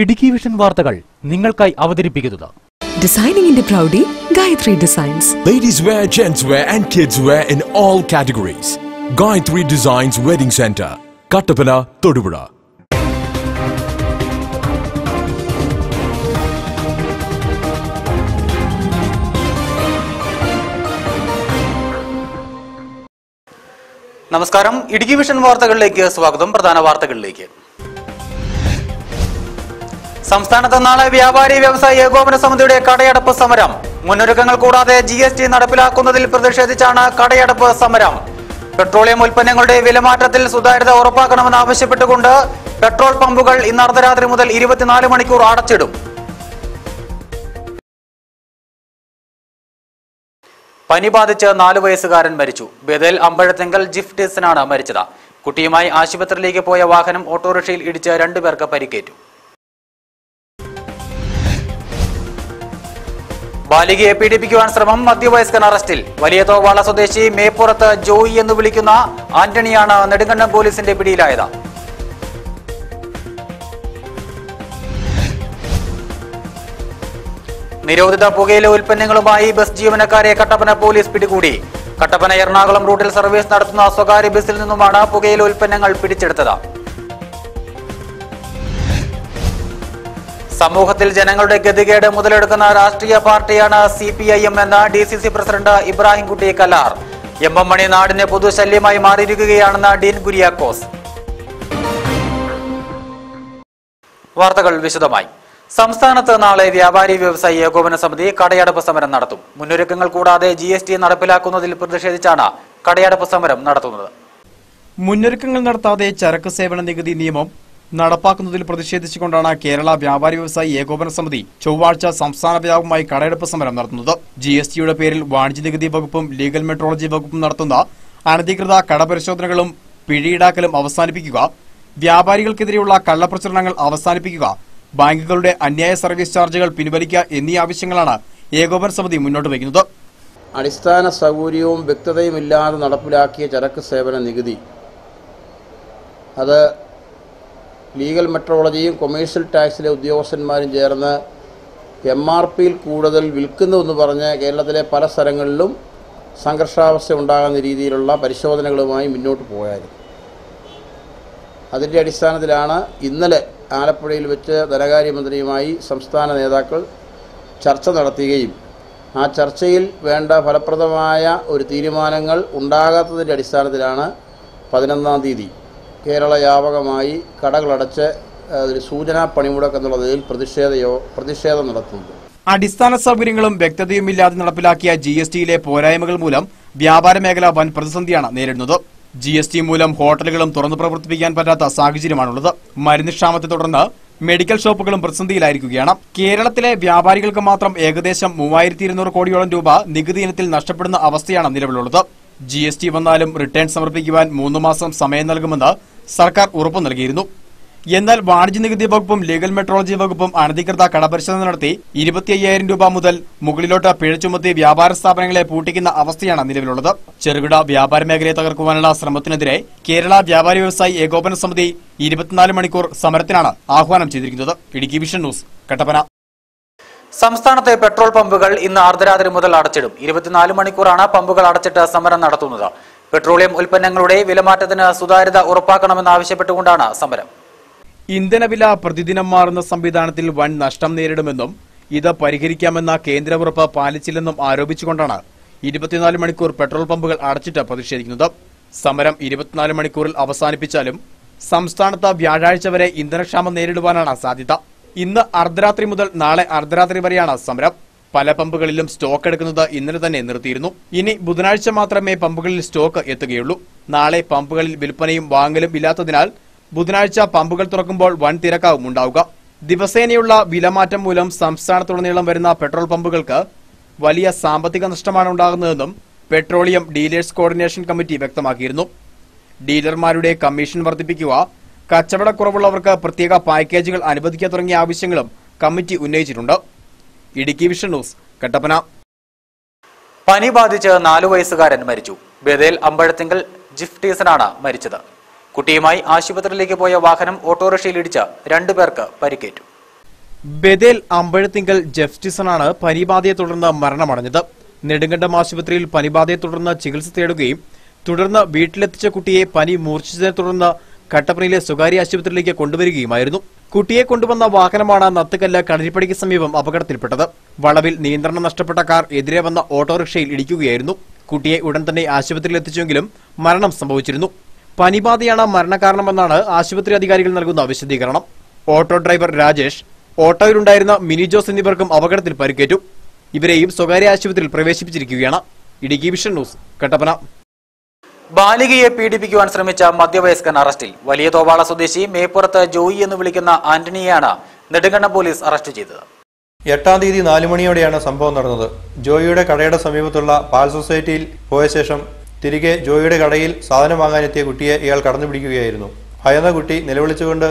Idukki vision വാർത്തകൾ നിങ്ങൾക്കായി അവതരിപ്പിക്കുന്നത് Designing in the Proudy, Gayatri Designs. Ladies wear, gents wear, and kids wear in all categories. Gayatri Designs Wedding Center, Kattapana, Todupura. നമസ്കാരം Idukki vision വാർത്തകളിലേക്ക് സ്വാഗതം പ്രധാന വാർത്തകളിലേക്ക് സംസ്ഥാനത്ത് നാളെ വ്യാപാരി വ്യവസായി ഏകോപന സമിതിയുടെ കടയടപ്പ് സമരം. മുന്നൊരുക്കങ്ങൾ കൂടാതെ ജി എസ് ടി നടപ്പിലാക്കുന്നതിൽ പ്രതിഷേധിച്ചാണ് കടയടപ്പ് സമരം. പെട്രോളിയം ഉൽപ്പന്നങ്ങളുടെ വിലമാറ്റത്തിൽ സുതാര്യത ഉറപ്പാക്കണമെന്ന് ആവശ്യപ്പെട്ടുകൊണ്ട് പെട്രോൾ പമ്പുകൾ ഇന്ന് അർദ്ധരാത്രി മുതൽ ഇരുപത്തിനാല് മണിക്കൂർ അടച്ചിടും. പനി ബാധിച്ച് നാലു വയസ്സുകാരൻ മരിച്ചു. ബദൽ അമ്പഴത്തെങ്കൽ ജിഫ്റ്റിസിനാണ് മരിച്ചത്. കുട്ടിയുമായി ആശുപത്രിയിലേക്ക് പോയ വാഹനം ഓട്ടോറിക്ഷയിൽ ഇടിച്ച് രണ്ടുപേർക്ക് പരിക്കേറ്റു. ബാലികയെ പീഡിപ്പിക്കുവാൻ ശ്രമം മധ്യവയസ്കൻ അറസ്റ്റിൽ. വലിയ തോവാള സ്വദേശി മേപ്പുറത്ത് ജോയി എന്ന് വിളിക്കുന്ന ആന്റണിയാണ് നെടുങ്കണ്ടം പോലീസിന്റെ പിടിയിലായത്. നിരോധിത പുകയില ഉൽപ്പന്നങ്ങളുമായി ബസ് ജീവനക്കാരെ കട്ടപ്പന പോലീസ് പിടികൂടി. കട്ടപ്പന എറണാകുളം റൂട്ടിൽ സർവീസ് നടത്തുന്ന സ്വകാര്യ ബസിൽ നിന്നുമാണ് പുകയില ഉൽപ്പന്നങ്ങൾ പിടിച്ചെടുത്തത്. സമൂഹത്തിൽ ജനങ്ങളുടെ ഗതികേട് മുതലെടുക്കുന്ന രാഷ്ട്രീയ പാർട്ടിയാണ് സി പി ഐ എം എന്ന D C C president Ibrahimkutty Kallar. M M Mani നാടിന് പൊതുശല്യമായി മാറിയിരിക്കുകയാണെന്ന് ഡീൻ കുര്യാക്കോസ്. വാർത്തകൾ വിശദമായി. സംസ്ഥാനത്ത് നാളെ വ്യാപാരി വ്യവസായി ഏകോപന സമിതി കടയടപ്പ് സമരം നടത്തും. മുന്നൊരുക്കങ്ങൾ കൂടാതെ ജി എസ് ടി നടപ്പിലാക്കുന്നതിൽ പ്രതിഷേധിച്ചാണ് കടയടപ്പ് സമരം നടത്തുന്നത്. മുന്നൊരുക്കങ്ങൾ നടത്താതെ ചരക്ക് സേവന നികുതി നിയമം നടപ്പാക്കുന്നതിൽ പ്രതിഷേധിച്ചുകൊണ്ടാണ് കേരള വ്യാപാരി വ്യവസായി ഏകോപന സമിതി ചൊവ്വാഴ്ച സംസ്ഥാന വ്യാപകമായി കടയെടുപ്പ് സമരം നടത്തുന്നത്. ജി എസ് ടിയുടെ പേരിൽ വാണിജ്യ നികുതി വകുപ്പും ലീഗൽ മെട്രോളജി വകുപ്പും നടത്തുന്ന അനധികൃത കടപരിശോധനകളും പിഴയീടാക്കലും അവസാനിപ്പിക്കുക വ്യാപാരികൾക്കെതിരെയുള്ള കള്ളപ്രചരണങ്ങൾ അവസാനിപ്പിക്കുക ബാങ്കുകളുടെ അന്യായ സർവീസ് ചാർജുകൾ പിൻവലിക്കുക എന്നീ ആവശ്യങ്ങളാണ് ഏകോപന സമിതി മുന്നോട്ട് വയ്ക്കുന്നത്. അടിസ്ഥാന സൗകര്യവും വ്യക്തതയുമില്ലാതെ നടപ്പിലാക്കിയ ചരക്ക് സേവന നികുതി. അത് ലീഗൽ മെട്രോളജിയും കൊമേഴ്സ്യൽ ടാക്സിലെ ഉദ്യോഗസ്ഥന്മാരും ചേർന്ന് എം ആർ പിയിൽ കൂടുതൽ വിൽക്കുന്നുവെന്ന് പറഞ്ഞ് കേരളത്തിലെ പല സ്ഥലങ്ങളിലും സംഘർഷാവസ്ഥ ഉണ്ടാകുന്ന രീതിയിലുള്ള പരിശോധനകളുമായി മുന്നോട്ട് പോയായിരുന്നു. അതിന്റെ അടിസ്ഥാനത്തിലാണ് ഇന്നലെ ആലപ്പുഴയിൽ വെച്ച് ധനകാര്യമന്ത്രിയുമായി സംസ്ഥാന നേതാക്കൾ ചർച്ച നടത്തുകയും ആ ചർച്ചയിൽ വേണ്ട ഫലപ്രദമായ ഒരു തീരുമാനങ്ങൾ ഉണ്ടാകാത്തതിന്റെ അടിസ്ഥാനത്തിലാണ് പതിനൊന്നാം തീയതി കേരള വ്യാപകമായി കടകളടച്ച് ഒരു സൂചനാ പണിമുടക്ക് എന്നുള്ള നിലയിൽ പ്രതിഷേധയോ പ്രതിഷേധം നടത്തുന്നുണ്ട്. അടിസ്ഥാന സൗകര്യങ്ങളും വ്യക്തതയുമില്ലാതെ നടപ്പിലാക്കിയ ജി എസ് ടിയിലെ പോരായ്മകൾ മൂലം വ്യാപാര മേഖല വൻ പ്രതിസന്ധിയാണ് നേരിടുന്നത്. ജി എസ് ടി മൂലം ഹോട്ടലുകളും തുറന്നു പ്രവർത്തിപ്പിക്കാൻ പറ്റാത്ത സാഹചര്യമാണുള്ളത്. മരുന്ന് ക്ഷാമത്തെ തുടർന്ന് മെഡിക്കൽ ഷോപ്പുകളും പ്രതിസന്ധിയിലായിരിക്കുകയാണ്. കേരളത്തിലെ വ്യാപാരികൾക്ക് മാത്രം ഏകദേശം മൂവായിരത്തി ഇരുന്നൂറ് കോടിയോളം രൂപ നികുതി ഇനത്തിൽ നഷ്ടപ്പെടുന്ന അവസ്ഥയാണ് നിലവിലുള്ളത്. ജി എസ് ടി വന്നാലും റിട്ടേൺ സമർപ്പിക്കുവാൻ മൂന്ന് മാസം സമയം നൽകുമെന്ന് സർക്കാർ ഉറപ്പു നൽകിയിരുന്നു. എന്നാൽ വാണിജ്യ നികുതി വകുപ്പും ലീഗൽ മെട്രോളജി വകുപ്പും അനധികൃത കടപരിശോധന നടത്തി ഇരുപത്തി അയ്യായിരം രൂപ മുതൽ മുകളിലോട്ട് പിഴ ചുമത്തി വ്യാപാര സ്ഥാപനങ്ങളെ പൂട്ടിക്കുന്ന അവസ്ഥയാണ് നിലവിലുള്ളത്. ചെറുകിട വ്യാപാര മേഖലയെ തകർക്കുവാനുള്ള ശ്രമത്തിനെതിരെ കേരള വ്യാപാരി വ്യവസായി ഏകോപന സമിതി ഇരുപത്തിനാല് മണിക്കൂർ സമരത്തിനാണ് ആഹ്വാനം ചെയ്തിരിക്കുന്നത്. Idukki vision news Kattappana. സംസ്ഥാനത്തെ പെട്രോൾ പമ്പുകൾ ഇന്ന് അർദ്ധരാത്രി മുതൽ അടച്ചിടും. ഇരുപത്തിനാല് മണിക്കൂറാണ് പമ്പുകൾ അടച്ചിട്ട് സമരം നടത്തുന്നത്. പെട്രോളിയം ഉൽപ്പന്നങ്ങളുടെ വിലമാറ്റത്തിന് സുതാര്യത ഉറപ്പാക്കണമെന്ന് ആവശ്യപ്പെട്ടുകൊണ്ടാണ് സമരം. ഇന്ധനവില പ്രതിദിനം മാറുന്ന സംവിധാനത്തിൽ വൻ നഷ്ടം നേരിടുമെന്നും ഇത് പരിഹരിക്കാമെന്ന കേന്ദ്ര ഉറപ്പ് പാലിച്ചില്ലെന്നും ആരോപിച്ചുകൊണ്ടാണ് ഇരുപത്തിനാല് മണിക്കൂർ പെട്രോൾ പമ്പുകൾ അടച്ചിട്ട് പ്രതിഷേധിക്കുന്നത്. സമരം ഇരുപത്തിനാല് മണിക്കൂറിൽ അവസാനിപ്പിച്ചാലും സംസ്ഥാനത്ത് വ്യാഴാഴ്ച വരെ ഇന്ധനക്ഷാമം നേരിടുവാനാണ് സാധ്യത. ഇന്ന് അർദ്ധരാത്രി മുതൽ നാളെ അർദ്ധരാത്രി വരെയാണ് സമരം. പല പമ്പുകളിലും സ്റ്റോക്ക് എടുക്കുന്നത് ഇന്നലെ തന്നെ നിർത്തിയിരുന്നു. ഇനി ബുധനാഴ്ച മാത്രമേ പമ്പുകളിൽ സ്റ്റോക്ക് എത്തുകയുള്ളൂ. നാളെ പമ്പുകളിൽ വിൽപ്പനയും വാങ്ങലും ഇല്ലാത്തതിനാൽ ബുധനാഴ്ച പമ്പുകൾ തുറക്കുമ്പോൾ വൻ തിരക്കാവും ഉണ്ടാവുക. ദിവസേനയുള്ള വിലമാറ്റം മൂലം സംസ്ഥാനത്തുടനീളം വരുന്ന പെട്രോൾ പമ്പുകൾക്ക് വലിയ സാമ്പത്തിക നഷ്ടമാണ് ഉണ്ടാകുന്നതെന്നും പെട്രോളിയം ഡീലേഴ്സ് കോർഡിനേഷൻ കമ്മിറ്റി വ്യക്തമാക്കിയിരുന്നു. ഡീലർമാരുടെ കമ്മീഷൻ വർദ്ധിപ്പിക്കുക കച്ചവടക്കുറവുള്ളവർക്ക് പ്രത്യേക പാക്കേജുകൾ അനുവദിക്കുക തുടങ്ങിയ ആവശ്യങ്ങളും committee ഉന്നയിച്ചിട്ടുണ്ട്. Idukki vision news Kattappana. പനി ബാധിച്ച് നാലു വയസ്സുകാരൻ മരിച്ചു. ബദേൽ അമ്പഴത്തിങ്കൽ ജിഫ്റ്റീസനാണ് മരിച്ചത്. കുട്ടിയുമായി ആശുപത്രിയിലേക്ക് പോയ വാഹനം ഓട്ടോറിക്ഷയിൽ ഇടിച്ച് രണ്ടുപേർക്ക് പരിക്കേറ്റു. ബദേൽ അമ്പഴത്തിങ്കൽ ജസ്റ്റിസണാണ് പനിബാധയെ തുടർന്ന് മരണമടഞ്ഞത്. നെടുങ്കണ്ടം ആശുപത്രിയിൽ പനിബാധയെ തുടർന്ന് ചികിത്സ തേടുകയും തുടർന്ന് വീട്ടിലെത്തിച്ച കുട്ടിയെ പനി മൂർച്ഛിച്ചതിനെ തുടർന്ന് കട്ടപ്പനയിലെ സ്വകാര്യ ആശുപത്രിയിലേക്ക് കൊണ്ടുവരികയുമായിരുന്നു. കുട്ടിയെ കൊണ്ടുവന്ന വാഹനമാണ് നത്തുകല്ല് കളരിപ്പടിക്ക് സമീപം അപകടത്തിൽപ്പെട്ടത്. വളവിൽ നിയന്ത്രണം നഷ്ടപ്പെട്ട കാർ എതിരെ വന്ന ഓട്ടോറിക്ഷയിൽ ഇടിക്കുകയായിരുന്നു. കുട്ടിയെ ഉടൻ തന്നെ ആശുപത്രിയിൽ എത്തിച്ചെങ്കിലും മരണം സംഭവിച്ചിരുന്നു. പനിബാധയാണ് മരണകാരണമെന്നാണ് ആശുപത്രി അധികാരികൾ നൽകുന്ന വിശദീകരണം. ഓട്ടോ ഡ്രൈവർ രാജേഷ് ഓട്ടോയിലുണ്ടായിരുന്ന മിനി ജോസ് എന്നിവർക്കും അപകടത്തിൽ പരിക്കേറ്റു. ഇവരെയും സ്വകാര്യ ആശുപത്രിയിൽ പ്രവേശിപ്പിച്ചിരിക്കുകയാണ്. Idukki vision news Kattappana. ബാലികയെ പീഡിപ്പിക്കുവാൻ ശ്രമിച്ച മധ്യവയസ്കൻ അറസ്റ്റിൽ വലിയ തോവാള സ്വദേശി മേപ്പുറത്ത് ജോയി എന്ന് വിളിക്കുന്ന ആന്റണിയെയാണ് നെടുങ്കണ്ണ പോലീസ് അറസ്റ്റ് ചെയ്തത്. എട്ടാം തീയതി നാലു മണിയോടെയാണ് സംഭവം നടന്നത്. ജോയിയുടെ കടയുടെ സമീപത്തുള്ള പാൽ സൊസൈറ്റിയിൽ പോയ ശേഷം തിരികെ ജോയിയുടെ കടയിൽ സാധനം വാങ്ങാനെത്തിയ കുട്ടിയെ ഇയാൾ കടന്നു പിടിക്കുകയായിരുന്നു ഭയന്ന കുട്ടി നിലവിളിച്ചുകൊണ്ട്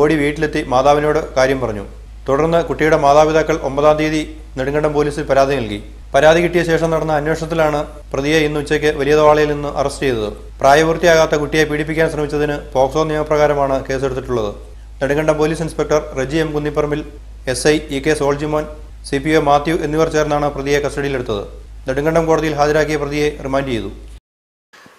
ഓടി വീട്ടിലെത്തി മാതാവിനോട് കാര്യം പറഞ്ഞു. തുടർന്ന് കുട്ടിയുടെ മാതാപിതാക്കൾ ഒമ്പതാം തീയതി നെടുങ്കണ്ടം പോലീസിൽ പരാതി നൽകി. പരാതി കിട്ടിയ ശേഷം നടന്ന അന്വേഷണത്തിലാണ് പ്രതിയെ ഇന്ന് ഉച്ചയ്ക്ക് വലിയ നിന്ന് അറസ്റ്റ് ചെയ്തത്. പ്രായപൂർത്തിയാകാത്ത കുട്ടിയെ പീഡിപ്പിക്കാൻ ശ്രമിച്ചതിന് പോക്സോ നിയമപ്രകാരമാണ് കേസെടുത്തിട്ടുള്ളത്. Nedumkandam police inspector Reji M Kunnipparambil S I E K Soljimon C P O Mathew എന്നിവർ ചേർന്നാണ് പ്രതിയെ കസ്റ്റഡിയിലെടുത്തത്. നെടുങ്കണ്ടം കോടതിയിൽ ഹാജരാക്കിയ പ്രതിയെ റിമാൻഡ് ചെയ്തു.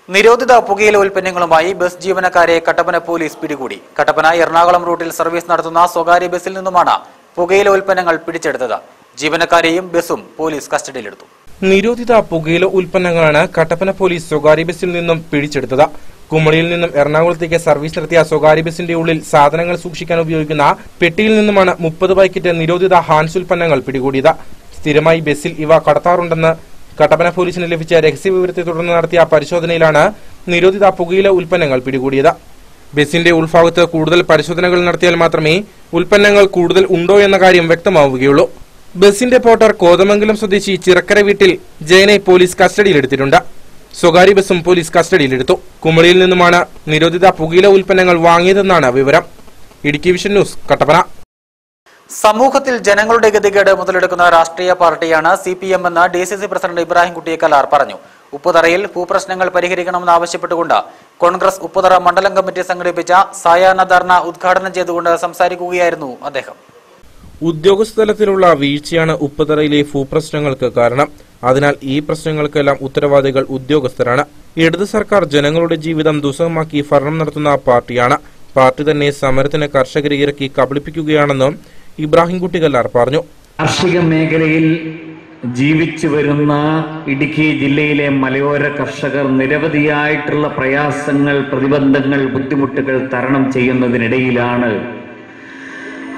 നിരോധിത പുകയില ഉൽപ്പന്നങ്ങളുമായി ബസ് ജീവനക്കാരെ കട്ടപ്പന പോലീസ് പിടികൂടി. കട്ടപ്പന എറണാകുളം റൂട്ടിൽ സർവീസ് നടത്തുന്ന സ്വകാര്യ ബസ്സിൽ നിന്നുമാണ് പുകയില ഉൽപ്പന്നങ്ങൾ പിടിച്ചെടുത്തത്. ജീവനക്കാരെയും ബസും പോലീസ് കസ്റ്റഡിയിലെടുത്തു. നിരോധിത പുകയില ഉൽപ്പന്നങ്ങളാണ് കട്ടപ്പന പോലീസ് സ്വകാര്യ ബസിൽ നിന്നും പിടിച്ചെടുത്തത്. കുമളിയിൽ നിന്നും എറണാകുളത്തേക്ക് സർവീസ് നടത്തിയ സ്വകാര്യ ബസിന്റെ ഉള്ളിൽ സാധനങ്ങൾ സൂക്ഷിക്കാൻ ഉപയോഗിക്കുന്ന പെട്ടിയിൽ നിന്നുമാണ് മുപ്പത് പാക്കറ്റ് നിരോധിത ഹാൻസ് ഉൽപ്പന്നങ്ങൾ പിടികൂടിയത്. സ്ഥിരമായി ബസിൽ ഇവ കടത്താറുണ്ടെന്ന് കട്ടപ്പന പോലീസിന് ലഭിച്ച രഹസ്യവിവരത്തെ തുടർന്ന് നടത്തിയ പരിശോധനയിലാണ് നിരോധിത പുകയില ഉൽപ്പന്നങ്ങൾ പിടികൂടിയത്. ബസിന്റെ ഉൾഭാഗത്ത് കൂടുതൽ പരിശോധനകൾ നടത്തിയാൽ മാത്രമേ ഉൽപ്പന്നങ്ങൾ കൂടുതൽ ഉണ്ടോ എന്ന കാര്യം വ്യക്തമാവുകയുള്ളൂ. ബസിന്റെ പോട്ടർ കോതമംഗലം സ്വദേശി ചിറക്കര വീട്ടിൽ ജയനെ പോലീസ് കസ്റ്റഡിയിലെടുത്തിട്ടുണ്ട്. സ്വകാര്യ ബസും പോലീസ് കസ്റ്റഡിയിലെടുത്തു. കുമളിയിൽ നിന്നുമാണ് നിരോധിത പുകയില ഉൽപ്പന്നങ്ങൾ വാങ്ങിയതെന്നാണ് വിവരം. Idukki vision news Kattappana. സമൂഹത്തിൽ ജനങ്ങളുടെ ഗതികേട് മുതലെടുക്കുന്ന രാഷ്ട്രീയ പാർട്ടിയാണ് സി പി എം എന്ന് D C C president Ibrahim Kutty Kalar പറഞ്ഞു. ഉപ്പുതറയിൽ ഭൂപ്രശ്നങ്ങൾ പരിഹരിക്കണമെന്ന് ആവശ്യപ്പെട്ടുകൊണ്ട് കോൺഗ്രസ് ഉപ്പുതറ മണ്ഡലം കമ്മിറ്റി സംഘടിപ്പിച്ച സായാഹ്ന ധർണ ഉദ്ഘാടനം ചെയ്തുകൊണ്ട് സംസാരിക്കുകയായിരുന്നു അദ്ദേഹം. ഉദ്യോഗസ്ഥ തലത്തിലുള്ള വീഴ്ചയാണ് ഉപ്പുതറയിലെ ഭൂപ്രശ്നങ്ങൾക്ക് കാരണം. അതിനാൽ ഈ പ്രശ്നങ്ങൾക്കെല്ലാം ഉത്തരവാദികൾ ഉദ്യോഗസ്ഥരാണ്. ഇടത് സർക്കാർ ജനങ്ങളുടെ ജീവിതം ദുസ്സഹമാക്കി ഭരണം നടത്തുന്ന പാർട്ടിയാണ്. പാർട്ടി തന്നെ സമരത്തിന് കർഷകരെ ഇറക്കി കബളിപ്പിക്കുകയാണെന്നും ഇബ്രാഹിം കുട്ടികല്ലാർ പറഞ്ഞു. കാർഷിക മേഖലയിൽ ജീവിച്ചു വരുന്ന ഇടുക്കി ജില്ലയിലെ മലയോര കർഷകർ നിരവധിയായിട്ടുള്ള പ്രയാസങ്ങൾ പ്രതിബന്ധങ്ങൾ ബുദ്ധിമുട്ടുകൾ തരണം ചെയ്യുന്നതിനിടയിലാണ്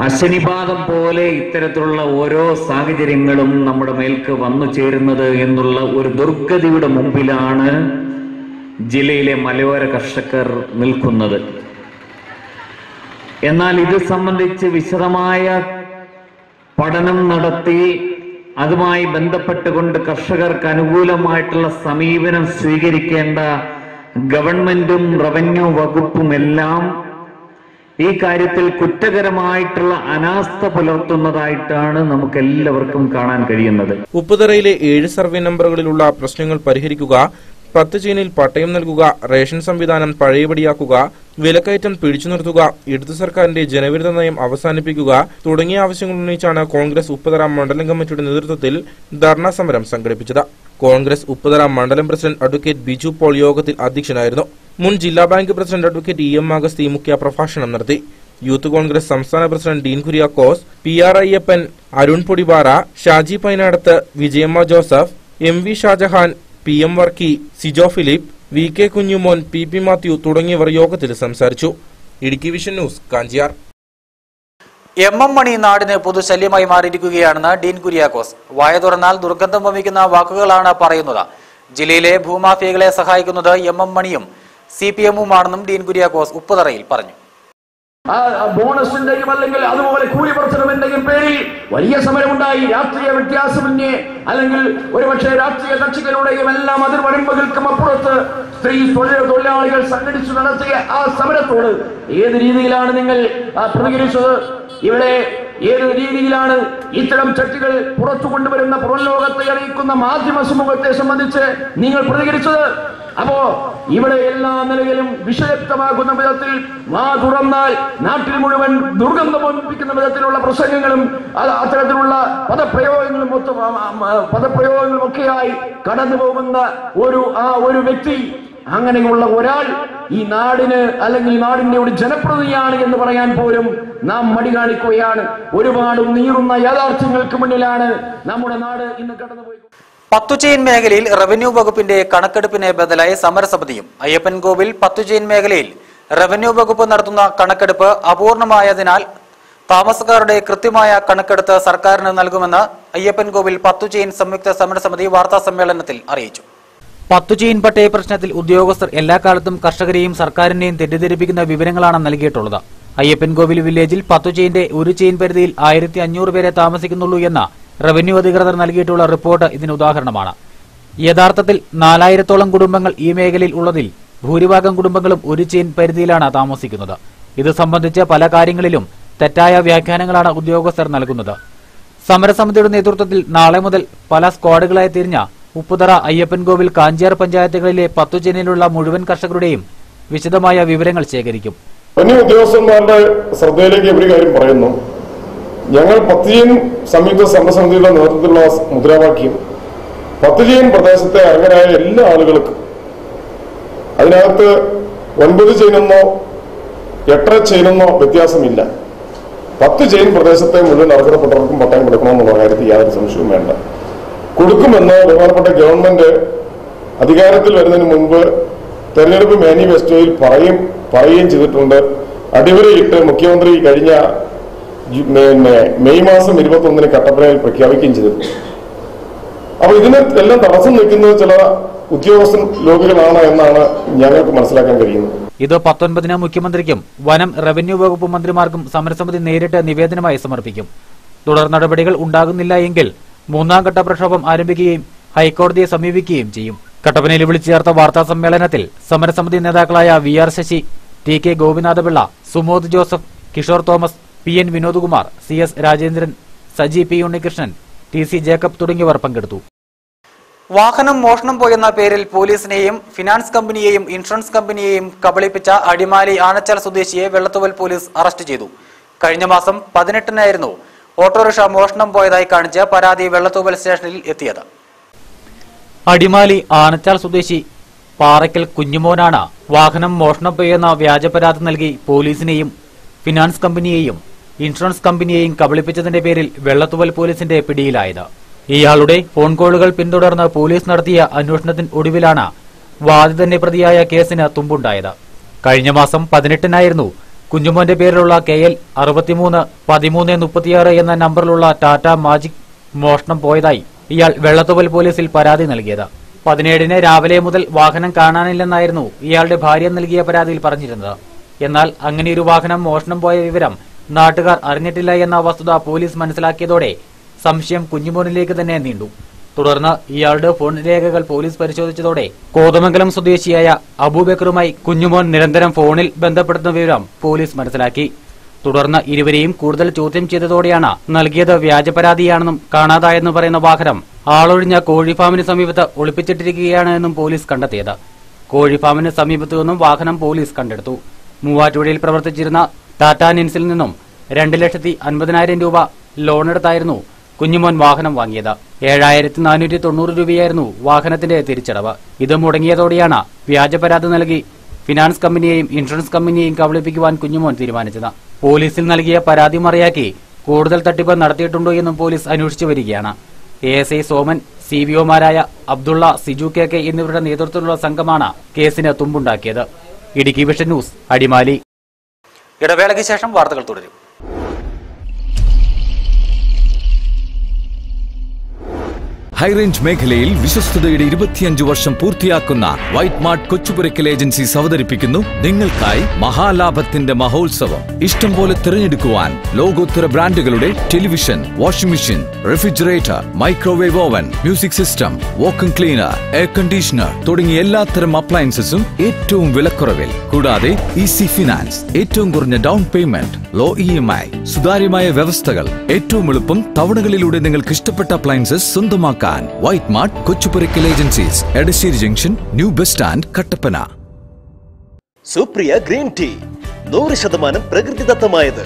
അശനിപാതം പോലെ ഇത്തരത്തിലുള്ള ഓരോ സാഹചര്യങ്ങളും നമ്മുടെ മേൽക്ക് വന്നു ചേരുന്നത് എന്നുള്ള ഒരു ദുർഗതിയുടെ മുമ്പിലാണ് ജില്ലയിലെ മലയോര കർഷകർ നിൽക്കുന്നത്. എന്നാൽ ഇത് സംബന്ധിച്ച് വിശദമായ പഠനം നടത്തി അതുമായി ബന്ധപ്പെട്ടുകൊണ്ട് കർഷകർക്ക് അനുകൂലമായിട്ടുള്ള സമീപനം സ്വീകരിക്കേണ്ട ഗവൺമെന്റും റവന്യൂ വകുപ്പും എല്ലാം ഈ കാര്യത്തിൽ കുറ്റകരമായിട്ടുള്ള അനാസ്ഥ പുലർത്തുന്നതായിട്ടാണ് നമുക്ക് എല്ലാവർക്കും കാണാൻ കഴിയുന്നത്. ഉപ്പുതറയിലെ ഏഴ് സർവേ നമ്പറുകളിലുള്ള പ്രശ്നങ്ങൾ പരിഹരിക്കുക പത്ത് ചെയിനിൽ പട്ടയം നൽകുക റേഷൻ സംവിധാനം പഴയപടിയാക്കുക വിലക്കയറ്റം പിടിച്ചു നിർത്തുക ഇടതു സർക്കാരിന്റെ ജനവിരുദ്ധ നയം അവസാനിപ്പിക്കുക തുടങ്ങിയ ആവശ്യങ്ങൾ ഉന്നയിച്ചാണ് കോൺഗ്രസ് ഉപ്പുതറ മണ്ഡലം കമ്മിറ്റിയുടെ നേതൃത്വത്തിൽ ധർണാ സമരം സംഘടിപ്പിച്ചത്. കോൺഗ്രസ് ഉപ്പുതറ മണ്ഡലം പ്രസിഡന്റ് അഡ്വക്കേറ്റ് ബിജു പോൾ യോഗത്തിൽ അധ്യക്ഷനായിരുന്നു. മുൻ ജില്ലാ bank president advocate E M Augusthy മുഖ്യ പ്രഭാഷണം നടത്തി. യൂത്ത് കോൺഗ്രസ് സംസ്ഥാന president Dean Kuriakose P R Ayyappan Arun Podipara Shaji Painadath Vijayamma Joseph M V Shajahan P M Varkey Sijo Philip V K Kunjumon P P Mathew തുടങ്ങിയവർ യോഗത്തിൽ സംസാരിച്ചു. Idukki vision news Kanchiyar. M M Mani നാടിന് പൊതുശല്യമായി മാറിയിരിക്കുകയാണെന്ന് ഡീൻ കുര്യാക്കോസ്. വായ തുറന്നാൽ ദുർഗന്ധം വമിക്കുന്ന വാക്കുകളാണ് പറയുന്നത്. ജില്ലയിലെ ഭൂമാഫിയകളെ സഹായിക്കുന്നത് എം എം മണിയും സി പി എമ്മുമാണെന്നും ഡീൻ കുര്യാക്കോസ് ഉപ്പുതറയിൽ പറഞ്ഞു. ബോണസിന്റെയും അല്ലെങ്കിൽ അതുപോലെ കൂലി വർധനവിന്റെയും പേരിൽ വലിയ സമരമുണ്ടായി. രാഷ്ട്രീയ വ്യത്യാസമന്യേ അല്ലെങ്കിൽ ഒരുപക്ഷെ രാഷ്ട്രീയ കക്ഷികളുടെയും എല്ലാം അതിർവരമ്പുകൾക്കും അപ്പുറത്ത് സ്ത്രീ തൊഴിലാളികൾ സംഘടിച്ചു നടത്തിയ ആ സമരത്തോട് ഏത് രീതിയിലാണ് നിങ്ങൾ പ്രതികരിച്ചത്? ഇവിടെ ഏത് രീതിയിലാണ് ഇത്തരം ചർച്ചകൾ പുറത്തു കൊണ്ടുവരുന്ന പുറം അറിയിക്കുന്ന മാധ്യമ സമൂഹത്തെ സംബന്ധിച്ച് നിങ്ങൾ പ്രതികരിച്ചത്? അപ്പോ ഇവിടെ എല്ലാ നിലയിലും വിഷയക്തമാകുന്ന വിധത്തിൽ വാ തുറന്നാൽ നാട്ടിൽ മുഴുവൻ ദുർഗന്ധം ഒന്നിപ്പിക്കുന്ന വിധത്തിലുള്ള പ്രസംഗങ്ങളും അത് അത്തരത്തിലുള്ള പദപ്രയോഗങ്ങളും പദപ്രയോഗങ്ങളും ഒക്കെയായി കടന്നു പോകുന്ന ഒരു ആ ഒരു വ്യക്തി അങ്ങനെയുള്ള ഒരാൾ ഈ നാടിന് അല്ലെങ്കിൽ നാടിന്റെ ഒരു ജനപ്രതിനിധിയാണ് എന്ന് പറയാൻ പോലും നാം മടി കാണിക്കുകയാണ്. ഒരുപാട് നീറുന്ന യാഥാർത്ഥ്യങ്ങൾക്ക് മുന്നിലാണ് നമ്മുടെ നാട് ഇന്ന് കടന്നുപോയി. പത്തുചെയിൻ മേഖലയിൽ റവന്യൂ വകുപ്പിന്റെ കണക്കെടുപ്പിന് ബദലായ സമരസമിതിയും അയ്യപ്പൻകോവിൽ പത്തുചെയിൻ മേഖലയിൽ റവന്യൂ വകുപ്പ് നടത്തുന്ന കണക്കെടുപ്പ് അപൂർണമായതിനാൽ താമസക്കാരുടെ കൃത്യമായ കണക്കെടുത്ത് സർക്കാരിന് നൽകുമെന്ന് അയ്യപ്പൻകോവിൽ പത്തുചെയിൻ സംയുക്ത സമരസമിതി വാർത്താ സമ്മേളനത്തിൽ അറിയിച്ചു. പത്തുചെയിൻ പട്ടയ പ്രശ്നത്തിൽ ഉദ്യോഗസ്ഥർ എല്ലാ കാലത്തും കർഷകരെയും സർക്കാരിനെയും തെറ്റിദ്ധരിപ്പിക്കുന്ന വിവരങ്ങളാണ് നൽകിയിട്ടുള്ളത്. അയ്യപ്പൻകോവിൽ വില്ലേജിൽ പത്തുചെയിന്റെ ഒരു ചെയിൻ പരിധിയിൽ ആയിരത്തി അഞ്ഞൂറ് പേരെ താമസിക്കുന്നുള്ളൂ എന്ന റവന്യൂ അധികൃതർ നൽകിയിട്ടുള്ള റിപ്പോർട്ട് ഇതിന് ഉദാഹരണമാണ്. യഥാർത്ഥത്തിൽ നാലായിരത്തോളം കുടുംബങ്ങൾ ഈ മേഖലയിൽ ഉള്ളതിൽ ഭൂരിഭാഗം കുടുംബങ്ങളും ഒരു ചെയിൻ പരിധിയിലാണ് താമസിക്കുന്നത്. ഇത് സംബന്ധിച്ച് പല കാര്യങ്ങളിലും തെറ്റായ വ്യാഖ്യാനങ്ങളാണ് ഉദ്യോഗസ്ഥർ നൽകുന്നത്. സമരസമിതിയുടെ നേതൃത്വത്തിൽ നാളെ മുതൽ പല സ്ക്വാഡുകളായി തിരിഞ്ഞ ഉപ്പുതറ അയ്യപ്പൻകോവിൽ കാഞ്ചിയാർ പഞ്ചായത്തുകളിലെ പത്തു ചെന്നിലുള്ള മുഴുവൻ കർഷകരുടെയും വിശദമായ വിവരങ്ങൾ ശേഖരിക്കും. ഉദ്യോഗസ്ഥന്മാരുടെ ശ്രദ്ധയിലേക്ക് ഒരു കാര്യം പറയുന്നു. ഞങ്ങൾ പത്തിയൻ സംയുക്ത സമരസമിതിയുടെ നേതൃത്വത്തിലുള്ള മുദ്രാവാക്യം പത്തുചെയിൻ പ്രദേശത്തെ അർഹരായ എല്ലാ ആളുകൾക്കും അതിനകത്ത് ഒൻപത് ചെയിനെന്നോ എട്ടര ചെയിനെന്നോ വ്യത്യാസമില്ല. പത്ത് ചെയിൻ പ്രദേശത്തെ മുഴുവൻ അർഹതപ്പെട്ടവർക്കും പട്ടയം കൊടുക്കണമെന്നുള്ള കാര്യത്തിൽ യാതൊരു സംശയവും വേണ്ട. കൊടുക്കുമെന്ന് ബഹുമാനപ്പെട്ട ഗവൺമെന്റ് അധികാരത്തിൽ വരുന്നതിന് മുൻപ് തെരഞ്ഞെടുപ്പ് മാനിഫെസ്റ്റോയിൽ പറയും പറയുകയും ചെയ്തിട്ടുണ്ട്. അടിവരയിട്ട് മുഖ്യമന്ത്രി കഴിഞ്ഞ പിന്നെ മെയ് മാസം ഇരുപത്തി ഒന്നിന് കട്ടപ്പനയിൽ പ്രഖ്യാപിക്കുകയും ചെയ്തു. അപ്പൊ ഇതിന് എല്ലാം തടസ്സം നിൽക്കുന്നത് ചില ഉദ്യോഗസ്ഥൻ ലോബികളാണ് എന്നാണ് ഞങ്ങൾക്ക് മനസ്സിലാക്കാൻ കഴിയുന്നത്. ഇത് പത്തൊൻപതിന് മുഖ്യമന്ത്രിക്കും വനം റവന്യൂ വകുപ്പ് മന്ത്രിമാർക്കും സമരസമിതി നേരിട്ട് നിവേദനമായി സമർപ്പിക്കും. തുടർ നടപടികൾ ഉണ്ടാകുന്നില്ല എങ്കിൽ മൂന്നാം ഘട്ട പ്രക്ഷോഭം ആരംഭിക്കുകയും ഹൈക്കോടതിയെ സമീപിക്കുകയും ചെയ്യും. കട്ടപ്പനയിൽ വിളിച്ചു ചേർത്ത വാർത്താ സമ്മേളനത്തിൽ സമരസമിതി നേതാക്കളായ V R Sasi T K Gopinathapillai Sumod Joseph Kishore Thomas P N Vinodkumar C S Rajendran Saji P Unnikrishnan T C Jacob തുടങ്ങിയവർ പങ്കെടുത്തു. വാഹനം മോഷണം പോയെന്ന പേരിൽ പോലീസിനെയും ഫിനാൻസ് കമ്പനിയെയും ഇൻഷുറൻസ് കമ്പനിയെയും കബളിപ്പിച്ച അടിമാലി ആനച്ചാൽ സ്വദേശിയെ വെള്ളത്തുവൽ പോലീസ് അറസ്റ്റ് ചെയ്തു. കഴിഞ്ഞ മാസം പതിനെട്ടിനായിരുന്നു ഓട്ടോറിക്ഷ മോഷണം പോയതായി കാണിച്ച് പരാതി വെള്ളത്തുവൽ സ്റ്റേഷനിൽ എത്തിയത്. അടിമാലി ആനച്ചാൽ സ്വദേശി പാറയ്ക്കൽ കുഞ്ഞുമോനാണ് വാഹനം മോഷണം പോയെന്ന വ്യാജ പരാതി നൽകി പോലീസിനെയും ഫിനാൻസ് കമ്പനിയെയും ഇൻഷുറൻസ് കമ്പനിയെയും കബളിപ്പിച്ചതിന്റെ പേരിൽ വെള്ളത്തുവൽ പോലീസിന്റെ പിടിയിലായത്. ഇയാളുടെ ഫോൺ കോളുകൾ പിന്തുടർന്ന് പോലീസ് നടത്തിയ അന്വേഷണത്തിന് ഒടുവിലാണ് ബാധിതന്റെ പ്രതിയായ കേസിന് തുമ്പുണ്ടായത്. കഴിഞ്ഞ മാസം പതിനെട്ടിനായിരുന്നു കുഞ്ഞുമോന്റെ പേരിലുള്ള കെ എൽ അറുപത്തിമൂന്ന് പതിമൂന്ന് മുപ്പത്തിയാറ് എന്ന നമ്പറിലുള്ള ടാറ്റ മാജിക് മോഷണം പോയതായി ഇയാൾ വെള്ളത്തുവൽ പോലീസിൽ പരാതി നൽകിയത്. പതിനേഴിന് രാവിലെ മുതൽ വാഹനം കാണാനില്ലെന്നായിരുന്നു ഇയാളുടെ ഭാര്യ നൽകിയ പരാതിയിൽ പറഞ്ഞിരുന്നത്. എന്നാൽ അങ്ങനെയൊരു വാഹനം മോഷണം പോയ വിവരം നാട്ടുകാർ അറിഞ്ഞിട്ടില്ല എന്ന വസ്തുത പോലീസ് മനസ്സിലാക്കിയതോടെ സംശയം കുഞ്ഞുമോനിലേക്ക് തന്നെ നീണ്ടു. തുടർന്ന് ഇയാളുടെ ഫോൺ രേഖകൾ പോലീസ് പരിശോധിച്ചതോടെ കോതമംഗലം സ്വദേശിയായ അബൂബക്കറുമായി കുഞ്ഞുമോൻ നിരന്തരം ഫോണിൽ ബന്ധപ്പെടുന്ന വിവരം പോലീസ് മനസ്സിലാക്കി. തുടർന്ന് ഇരുവരെയും കൂടുതൽ ചോദ്യം ചെയ്തതോടെയാണ് നൽകിയത് വ്യാജ പരാതിയാണെന്നും കാണാതായെന്ന് പറയുന്ന വാഹനം ആളൊഴിഞ്ഞ കോഴിഫാമിന് സമീപത്ത് ഒളിപ്പിച്ചിട്ടിരിക്കുകയാണ് എന്നും പോലീസ് കണ്ടെത്തിയത്. കോഴിഫാമിന് സമീപത്തു നിന്നും വാഹനം പോലീസ് കണ്ടെടുത്തു. മൂവാറ്റുപുഴയിൽ പ്രവർത്തിച്ചിരുന്ന ടാറ്റ നിൻസിൽ നിന്നും രണ്ട് ലക്ഷത്തി അൻപതിനായിരം രൂപ ലോണെടുത്തായിരുന്നു കുഞ്ഞുമോൻ വാഹനം വാങ്ങിയത്. ഏഴായിരത്തി നാനൂറ്റി തൊണ്ണൂറ് രൂപയായിരുന്നു വാഹനത്തിന്റെ തിരിച്ചടവ്. ഇത് മുടങ്ങിയതോടെയാണ് വ്യാജ പരാതി നൽകി ഫിനാൻസ് കമ്പനിയെയും ഇൻഷുറൻസ് കമ്പനിയെയും കബളിപ്പിക്കുവാൻ കുഞ്ഞുമോൻ തീരുമാനിച്ചത്. പോലീസിൽ നൽകിയ പരാതി മറിയാക്കി കൂടുതൽ തട്ടിപ്പ് നടത്തിയിട്ടുണ്ടോ എന്നും പോലീസ് അന്വേഷിച്ചു വരികയാണ്. A S I Soman C B ഒമാരായ Abdulla Siju K K എന്നിവരുടെ നേതൃത്വത്തിലുള്ള സംഘമാണ് കേസിന് തുമ്പുണ്ടാക്കിയത്. Idukki vision news Adimali. ഇടവേളയ്ക്ക് ശേഷം വാർത്തകൾ തുടരും. ഹൈറേഞ്ച് മേഖലയിൽ വിശ്വസ്തയുടെ ഇരുപത്തിയഞ്ച് വർഷം പൂർത്തിയാക്കുന്ന വൈറ്റ് മാർട്ട് കൊച്ചുപുരക്കൽ ഏജൻസീസ് അവതരിപ്പിക്കുന്നു നിങ്ങൾക്കായി മഹാലാഭത്തിന്റെ മഹോത്സവം. ഇഷ്ടം പോലെ തിരഞ്ഞെടുക്കുവാൻ ലോകോത്തര ബ്രാൻഡുകളുടെ television washing machine refrigerator microwave oven music system vacuum cleaner air conditioner തുടങ്ങിയ എല്ലാത്തരം അപ്ലയൻസസും ഏറ്റവും വിലക്കുറവിൽ. കൂടാതെ ഈസി ഫിനാൻസ് ഏറ്റവും കുറഞ്ഞ down payment low E M I സുതാര്യമായ വ്യവസ്ഥകൾ ഏറ്റവും എളുപ്പം തവണകളിലൂടെ നിങ്ങൾക്ക് ഇഷ്ടപ്പെട്ട അപ്ലയൻസസ് സ്വന്തമാക്കാൻ plan white mart Kochupurakkal agencies Edassery junction new bus stand Kattappana Supriya green tea നൂറ് ശതമാനം പ്രകൃതിദത്തമായത്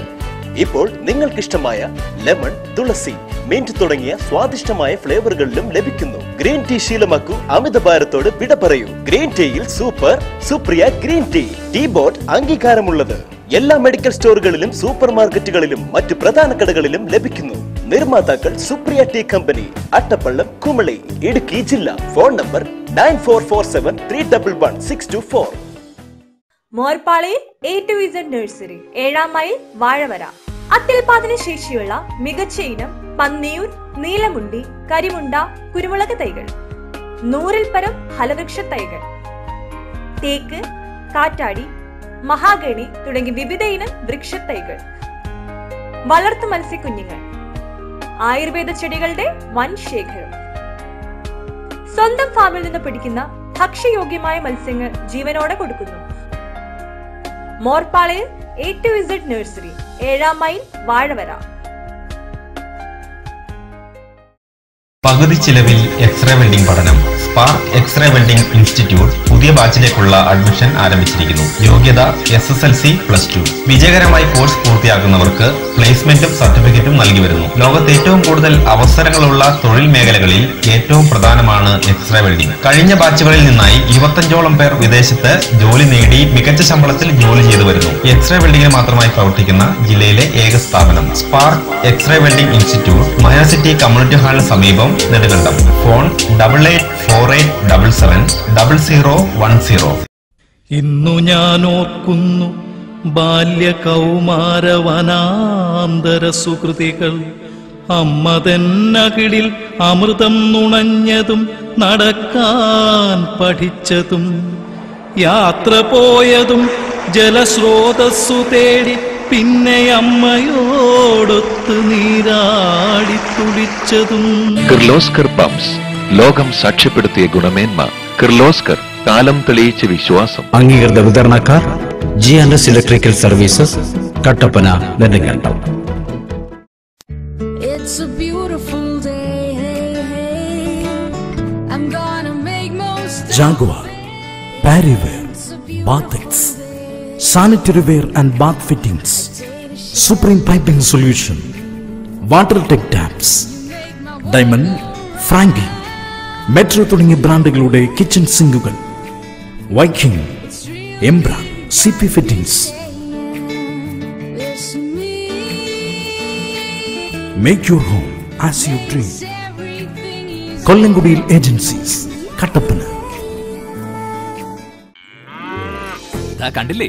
ഇപ്പോൾ നിങ്ങൾക്കിഷ്ടമായ ലെമൺ തുളസി മിന്റ് തുടങ്ങിയ സ്വാദിഷ്ടമായ ഫ്ലേവറുകളിലും ലഭിക്കുന്നു. ഗ്രീൻ ടീ ശീലമാക്കൂ അമിത ഭാരത്തോട് വിട പറയൂ. Green ടീയിൽ super Supriya green tea tea board അംഗീകാരമുള്ളത്. എല്ലാ മെഡിക്കൽ സ്റ്റോറുകളിലും സൂപ്പർ മാർക്കറ്റുകളിലും മറ്റു പ്രധാന കടകളിലും ലഭിക്കുന്നു. നിർമ്മാതാക്കൾ സുപ്രിയ ടീ കമ്പനി അട്ടപ്പള്ളം കുമളി ഇടുക്കി ജില്ല. Phone number nine four four seven three double one six two four. Morppalayil A to Z nursery ഏഴാം മൈൽ വാഴവര അത്യുൽപാദന ശേഷിയുള്ള മികച്ച ഇനം പന്നിയൂർ നീലമുണ്ടി കരിമുണ്ട കുരുമുളക് തൈകൾ. നൂറിൽ പരം ഫലവൃക്ഷ തൈകൾ. തേക്ക് കാറ്റാടി മഹാഗണി തുടങ്ങി വിവിധ ഇനം വൃക്ഷത്തൈകൾ. വളർത്തു മത്സ്യക്കുഞ്ഞുങ്ങൾ. ആയുർവേദ ചെടികളുടെ വൻ ശേഖരം. സ്വന്തം ഫാമിൽ നിന്ന് പിടിക്കുന്ന ഭക്ഷ്യയോഗ്യമായ മത്സ്യങ്ങൾ ജീവനോടെ കൊടുക്കുന്നു. Morppalayil A to Z nursery ഏഴാം മൈൽ വാഴവര. പകുതി ചിലവിൽ എക്സ്റേ വെൽഡിംഗ് പഠനം. സ്പാർക്ക് എക്സ്റേ വെൽഡിംഗ് ഇൻസ്റ്റിറ്റ്യൂട്ട് പുതിയ ബാച്ചിലേക്കുള്ള അഡ്മിഷൻ ആരംഭിച്ചിരിക്കുന്നു. യോഗ്യത S S L C plus two വിജയകരമായി കോഴ്സ് പൂർത്തിയാക്കുന്നവർക്ക് പ്ലേസ്മെന്റും സർട്ടിഫിക്കറ്റും നൽകി വരുന്നു. ലോകത്ത് ഏറ്റവും കൂടുതൽ അവസരങ്ങളുള്ള തൊഴിൽ മേഖലകളിൽ ഏറ്റവും പ്രധാനമാണ് എക്സ്റേ വെൽഡിംഗ്. കഴിഞ്ഞ ബാച്ചുകളിൽ നിന്നായി ഇരുപത്തഞ്ചോളം പേർ വിദേശത്ത് ജോലി നേടി മികച്ച ശമ്പളത്തിൽ ജോലി ചെയ്തു വരുന്നു. എക്സ്റേ വെൽഡിംഗിന് മാത്രമായി പ്രവർത്തിക്കുന്ന ജില്ലയിലെ ഏക സ്ഥാപനം. സ്പാർക്ക് എക്സ്റേ വെൽഡിംഗ് ഇൻസ്റ്റിറ്റ്യൂട്ട് മയാസിറ്റി കമ്മ്യൂണിറ്റി ഹാളിന് സമീപം Nedukandam phone double eight four eight double seven double zero one zero ഇന്നു ഞാൻ ഓർക്കുന്നു ബാല്യ കൗമാരവനാന്തര സുഹൃതികൾ. അമ്മ തന്നകിടിൽ അമൃതം നുണഞ്ഞതും നടക്കാൻ പഠിച്ചതും. യാത്ര പോയതും ജലസ്രോതസ്സു തേടി പിന്നെ അമ്മയോടൊത്ത് നീരാടി തുടിച്ചതും കിർലോസ്കർ പംസ് ലോകം സാക്ഷ്യപ്പെടുത്തിയ ഗുണമേന്മ കിർലോസ്കർ കാലം തെളിയിച്ച വിശ്വാസം അംഗീകൃത വിതരണക്കാർ G and S electrical services Kattappana Nedumkandam It's a beautiful day. Hey, hey. I'm gonna make most of Jaguar, Parivare, Bathix, Sanitary Wear and Bath Fittings, Supreme Piping Solution, Water Tech Taps, Diamond, Frankie, Metro തുടങ്ങിയ ബ്രാൻഡുകളുടെ kitchen സിങ്കുകൾ Viking എംബ്ര C P fittings make your home as you dream കൊല്ലംകുടിയിൽ agencies Kattappana ദാ കണ്ടില്ലേ?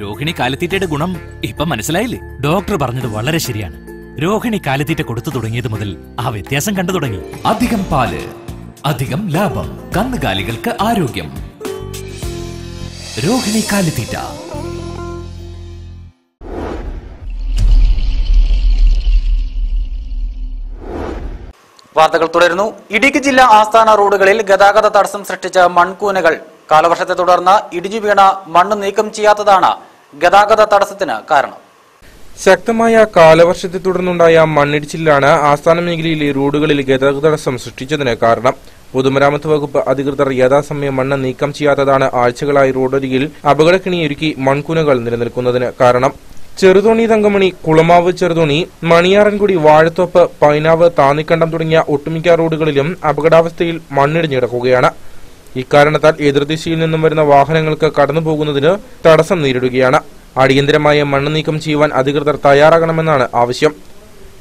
രോഹിണി കാലിത്തീറ്റയുടെ ഗുണം ഇപ്പൊ മനസ്സിലായില്ലേ? Doctor പറഞ്ഞത് വളരെ ശരിയാണ്. രോഹിണി കാലിത്തീറ്റ കൊടുത്തു തുടങ്ങിയത് മുതൽ ആ വ്യത്യാസം കണ്ടു തുടങ്ങി. അധികം പാൽ അധികം ലാഭം കന്നുകാലികൾക്ക് ആരോഗ്യം. രോഹിണി കാലിത്തീറ്റ. വാർത്തകൾ തുടരുന്നു. ഇടുക്കി ജില്ലാ ആസ്ഥാന റോഡുകളിൽ ഗതാഗത തടസ്സം സൃഷ്ടിച്ച മൺകൂനകൾ കാലവർഷത്തെ തുടർന്ന് ഇടിഞ്ഞു വീണ മണ്ണ് നീക്കം ചെയ്യാത്തതാണ് ഗതാഗത തടസ്സത്തിന് കാരണം. ശക്തമായ കാലവർഷത്തെ തുടർന്നുണ്ടായ മണ്ണിടിച്ചിലാണ് ആസ്ഥാന മേഖലയിലെ റോഡുകളിൽ ഗതാഗത തടസ്സം സൃഷ്ടിച്ചതിന് കാരണം. പൊതുമരാമത്ത് വകുപ്പ് അധികൃതർ യഥാസമയം മണ്ണ് നീക്കം ചെയ്യാത്തതാണ് ആഴ്ചകളായി റോഡരികിൽ അപകടക്കിണിയൊരുക്കി മൺകുനകൾ നിലനിൽക്കുന്നതിന് കാരണം. ചെറുതോണി തങ്കമണി കുളമാവ് ചെറുതോണി മണിയാറൻകുടി വാഴത്തോപ്പ് പൈനാവ് താന്നിക്കണ്ടം തുടങ്ങിയ ഒട്ടുമിക്ക റോഡുകളിലും അപകടാവസ്ഥയിൽ മണ്ണിടിഞ്ഞു കിടക്കുകയാണ്. ഇക്കാരണത്താൽ എതിർദിശയിൽ നിന്നും വരുന്ന വാഹനങ്ങൾക്ക് കടന്നുപോകുന്നതിന് തടസ്സം നേരിടുകയാണ്. അടിയന്തരമായ മണ്ണ് നീക്കം ചെയ്യുവാൻ അധികൃതർ തയ്യാറാകണമെന്നാണ് ആവശ്യം.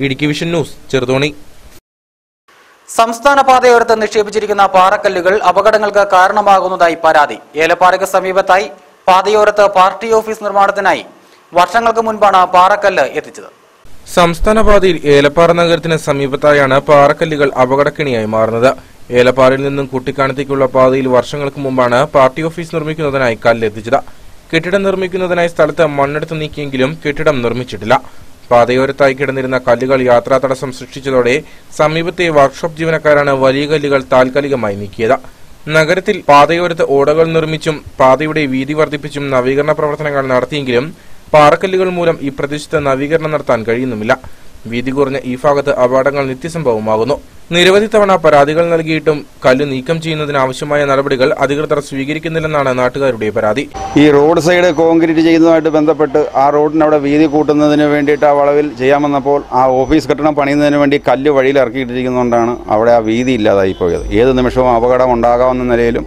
Idukki vision news Cheruthoni. സംസ്ഥാന പാതയോരത്ത് നിക്ഷേപിച്ചിരിക്കുന്ന പാറക്കല്ലുകൾ അപകടങ്ങൾക്ക് കാരണമാകുന്നതായി പരാതി. ഏലപ്പാറയ്ക്ക് സമീപത്തായി പാതയോരത്ത് പാർട്ടി ഓഫീസ് നിർമ്മാണത്തിനായി വർഷങ്ങൾക്ക് മുൻപാണ് പാറക്കല്ല് എത്തിച്ചത്. സംസ്ഥാന പാതയിൽ ഏലപ്പാറ നഗരത്തിന് സമീപത്തായാണ് പാറക്കല്ലുകൾ അപകടക്കിണിയായി മാറുന്നത്. ഏലപ്പാറയിൽ നിന്നും കുട്ടിക്കാനത്തേക്കുള്ള പാതയിൽ വർഷങ്ങൾക്ക് മുമ്പാണ് പാർട്ടി ഓഫീസ് നിർമ്മിക്കുന്നതിനായി കല്ലെത്തിച്ചത്. കെട്ടിടം നിർമ്മിക്കുന്നതിനായി സ്ഥലത്ത് മണ്ണെടുത്ത് നീക്കിയെങ്കിലും കെട്ടിടം നിർമ്മിച്ചിട്ടില്ല. പാതയോരത്തായി കിടന്നിരുന്ന കല്ലുകൾ യാത്രാ തടസ്സം സൃഷ്ടിച്ചതോടെ സമീപത്തെ വർക്ക്ഷോപ്പ് ജീവനക്കാരാണ് വലിയ കല്ലുകൾ താൽക്കാലികമായി നീക്കിയത്. നഗരത്തിൽ പാതയോരത്ത് ഓടകൾ നിർമ്മിച്ചും പാതയുടെ വീതി വർദ്ധിപ്പിച്ചും നവീകരണ പ്രവർത്തനങ്ങൾ നടത്തിയെങ്കിലും പാറക്കല്ലുകൾ മൂലം ഈ പ്രദേശത്ത് നവീകരണം നടത്താൻ കഴിയുന്നുമില്ല. വീതി കുറഞ്ഞ ഈ ഭാഗത്ത് അപകടങ്ങൾ നിത്യസംഭവമാകുന്നു. നിരവധി തവണ പരാതികൾ നൽകിയിട്ടും കല്ല് നീക്കം ചെയ്യുന്നതിനാവശ്യമായ നടപടികൾ അധികൃതർ സ്വീകരിക്കുന്നില്ലെന്നാണ് നാട്ടുകാരുടെ പരാതി. ഈ റോഡ് സൈഡ് കോൺക്രീറ്റ് ചെയ്യുന്നതുമായിട്ട് ബന്ധപ്പെട്ട് ആ റോഡിന് അവിടെ വീതി കൂട്ടുന്നതിന് വേണ്ടിയിട്ട് ആ വളവിൽ ചെയ്യാമെന്നപ്പോൾ ആ ഓഫീസ് കെട്ടിടം പണിയുന്നതിന് വേണ്ടി കല്ല് വഴിയിൽ ഇറക്കിയിട്ടിരിക്കുന്നതുകൊണ്ടാണ് അവിടെ ആ വീതി ഇല്ലാതായി പോയത്. ഏത് നിമിഷവും അപകടം ഉണ്ടാകാമെന്ന നിലയിലും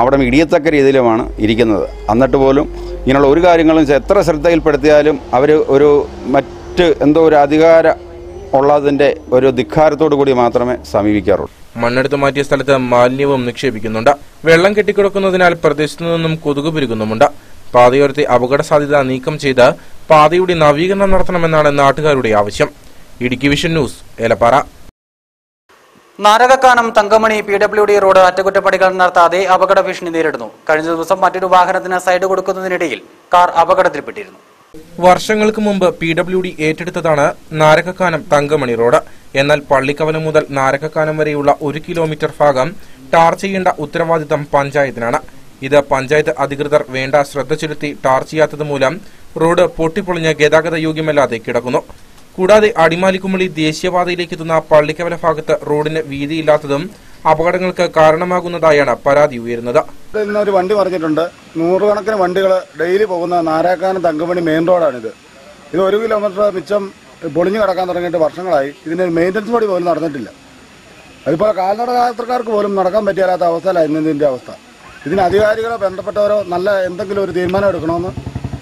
അവിടെ ഇടിയത്തക്ക രീതിയിലുമാണ് ഇരിക്കുന്നത്. എന്നിട്ട് പോലും ഇങ്ങനെയുള്ള ഒരു കാര്യങ്ങളും എത്ര ശ്രദ്ധയിൽപ്പെടുത്തിയാലും അവർ ഒരു മറ്റ് എന്തോ ഒരു അധികാര ഉള്ളതിന്റെ ഒരു ധിക്കാരത്തോടു കൂടി മാത്രമേ സമീപിക്കാറുള്ളൂ. മണ്ണെടുത്ത് മാറ്റിയ സ്ഥലത്ത് മാലിന്യവും നിക്ഷേപിക്കുന്നുണ്ട്. വെള്ളം കെട്ടിക്കിടക്കുന്നതിനാൽ പ്രദേശത്തു നിന്നും കൊതുക് പെരുകുന്നുമുണ്ട്. പാതയോരത്തെ അപകട സാധ്യത നീക്കം ചെയ്ത് പാതയുടെ നവീകരണം നടത്തണമെന്നാണ് നാട്ടുകാരുടെ ആവശ്യം. Idukki vision news Elappara. Narakakkanam Thankamani P W D road അറ്റകുറ്റപ്പണികൾ നടത്താതെ അപകട ഭീഷണി നേരിടുന്നു. കഴിഞ്ഞ ദിവസം മറ്റൊരു വാഹനത്തിന് സൈഡ് കൊടുക്കുന്നതിനിടയിൽ കാർ അപകടത്തിൽപ്പെട്ടിരുന്നു. വർഷങ്ങൾക്ക് മുമ്പ് പി ഡബ്ല്യു ഡി ഏറ്റെടുത്തതാണ് നാരകക്കാനം തങ്കമണി റോഡ്. എന്നാൽ പള്ളിക്കവലം മുതൽ നാരകക്കാനം വരെയുള്ള ഒരു കിലോമീറ്റർ ഭാഗം ടാർ ചെയ്യേണ്ട ഉത്തരവാദിത്തം പഞ്ചായത്തിനാണ്. ഇത് പഞ്ചായത്ത് അധികൃതർ വേണ്ട ശ്രദ്ധ ചെലുത്തി ടാർ ചെയ്യാത്തത് മൂലം റോഡ് പൊട്ടിപ്പൊളിഞ്ഞ് ഗതാഗത യോഗ്യമല്ലാതെ കിടക്കുന്നു. കൂടാതെ അടിമാലിക്കുമളി ദേശീയപാതയിലേക്ക് എത്തുന്ന പള്ളിക്കവല ഭാഗത്ത് റോഡിന് വീതിയില്ലാത്തതും അപകടങ്ങൾക്ക് കാരണമാകുന്നതായാണ് പരാതി ഉയരുന്നത്. ഒരു വണ്ടി മറിഞ്ഞിട്ടുണ്ട്. നൂറുകണക്കിന് വണ്ടികൾ ഡെയിലി പോകുന്ന നാരാക്കാനം തങ്കമണി മെയിൻ റോഡാണിത്. ഇത് ഒരു കിലോമീറ്റർ മിച്ചം പൊളിഞ്ഞു കിടക്കാൻ തുടങ്ങിയിട്ട് വർഷങ്ങളായി. ഇതിന് മെയിന്റനൻസ് പണി പോലും നടന്നിട്ടില്ല. അതിപ്പോൾ കാൽനട യാത്രക്കാർക്ക് പോലും നടക്കാൻ പറ്റിയാലാത്ത അവസ്ഥയിലായിരുന്നു ഇതിന്റെ അവസ്ഥ. ഇതിന് അധികാരികളോ ബന്ധപ്പെട്ടവരോ നല്ല എന്തെങ്കിലും ഒരു തീരുമാനം എടുക്കണമെന്ന്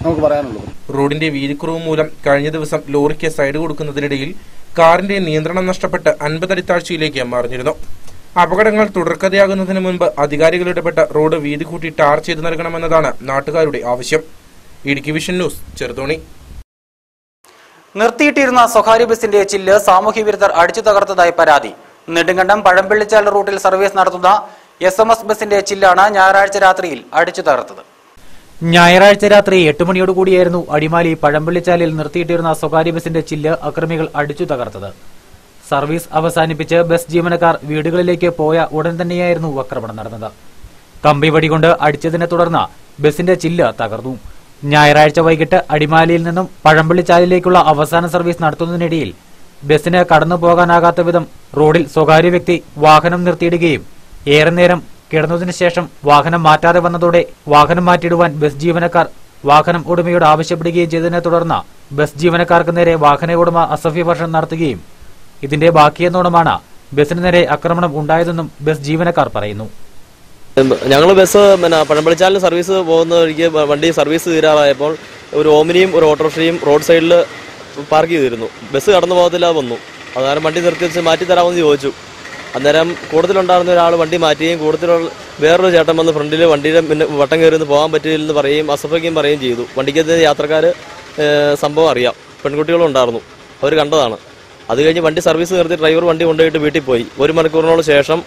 നമുക്ക് പറയാനുള്ളൂ റോഡിന്റെ വീതിക്കുറവ് മൂലം കഴിഞ്ഞ ദിവസം ലോറിക്ക് സൈഡ് കൊടുക്കുന്നതിനിടയിൽ കാറിന്റെ നിയന്ത്രണം നഷ്ടപ്പെട്ട് അൻപതടി താഴ്ചയിലേക്ക് മറിഞ്ഞിരുന്നു. അപകടങ്ങൾ തുടർക്കഥയാകുന്നതിന് മുൻപ് അധികാരികൾ ഇടപെട്ട റോഡ് വീതി കൂട്ടി ടാർ ചെയ്തു നൽകണമെന്നതാണ് നാട്ടുകാരുടെ ആവശ്യം. Idukki vision news Cheruthoni. നിർത്തിയിട്ടിരുന്ന സ്വകാര്യ ബസിന്റെ ചില്ല് സാമൂഹ്യ വിരുദ്ധർ അടിച്ചു തകർത്തതായി പരാതി. നെടുങ്കണ്ടം പഴമ്പള്ളിച്ചാൽ റൂട്ടിൽ സർവീസ് നടത്തുന്ന എസ് എം എസ് ബസിന്റെ ചില്ലാണ് ഞായറാഴ്ച രാത്രിയിൽ അടിച്ചു തകർത്തത്. ഞായറാഴ്ച രാത്രി എട്ട് മണിയോടുകൂടിയായിരുന്നു അടിമാലി പഴമ്പള്ളിച്ചാലിൽ നിർത്തിയിട്ടിരുന്ന സ്വകാര്യ ബസിന്റെ ചില്ല് അക്രമികൾ അടിച്ചു തകർത്തത്. സർവീസ് അവസാനിപ്പിച്ച് ബസ് ജീവനക്കാർ വീടുകളിലേക്ക് പോയ ഉടൻ തന്നെയായിരുന്നു ആക്രമണം നടന്നത്. കമ്പി വടികൊണ്ട് അടിച്ചതിനെ തുടർന്ന് ബസിന്റെ ചില്ല് തകർന്നു. ഞായറാഴ്ച വൈകിട്ട് അടിമാലിയിൽ നിന്നും പഴമ്പള്ളിച്ചാലിലേക്കുള്ള അവസാന സർവീസ് നടത്തുന്നതിനിടയിൽ ബസിന് കടന്നു പോകാനാകാത്ത വിധം റോഡിൽ സ്വകാര്യ വ്യക്തി വാഹനം നിർത്തിയിടുകയും ഏറെ നേരം കിടന്നതിനു ശേഷം വാഹനം മാറ്റാതെ വന്നതോടെ വാഹനം മാറ്റിയിടുവാൻ ബസ് ജീവനക്കാർ വാഹനം ഉടമയോട് ആവശ്യപ്പെടുകയും ചെയ്തതിനെ തുടർന്ന് ബസ് ജീവനക്കാർക്ക് നേരെ വാഹന ഉടമ അസഭ്യഭാഷണം നടത്തുകയും ഇതിന്റെ ബാക്കിയെന്നോണമാണ് ബസിന് നേരെ ആക്രമണം ഉണ്ടായതെന്നും ബസ് ജീവനക്കാർ പറയുന്നു. ഞങ്ങൾ ബസ് പിന്നെ പഴമ്പളിച്ചാലിന് സർവീസ് പോകുന്ന വഴിക്ക് വണ്ടി സർവീസ് തീരാറായപ്പോൾ ഒരു ഓമിനിയും ഒരു ഓട്ടോറിക്ഷയും റോഡ് സൈഡിൽ പാർക്ക് ചെയ്തിരുന്നു. ബസ് കടന്നു പോകത്തില്ല വന്നു. അന്നേരം വണ്ടി നിർത്തി വെച്ച് മാറ്റി തരാമെന്ന് ചോദിച്ചു. അന്നേരം കൂടുതലുണ്ടായിരുന്ന ഒരാൾ വണ്ടി മാറ്റുകയും കൂടുതലുള്ള വേറൊരു ചേട്ടൻ വന്ന് ഫ്രണ്ടിൽ വണ്ടിയുടെ പിന്നെ വട്ടം കയറി പോകാൻ പറ്റില്ലെന്ന് പറയുകയും അസഭ്യം പറയുകയും ചെയ്തു. വണ്ടിക്കത്തെ യാത്രക്കാർ സംഭവം അറിയാം. പെൺകുട്ടികളും ഉണ്ടായിരുന്നു. അവർ കണ്ടതാണ്. അത് കഴിഞ്ഞ് വണ്ടി സർവീസ് നിർത്തി ഡ്രൈവർ വണ്ടി കൊണ്ടുപോയിട്ട് വീട്ടിൽ പോയി. ഒരു മണിക്കൂറിനോട് ശേഷം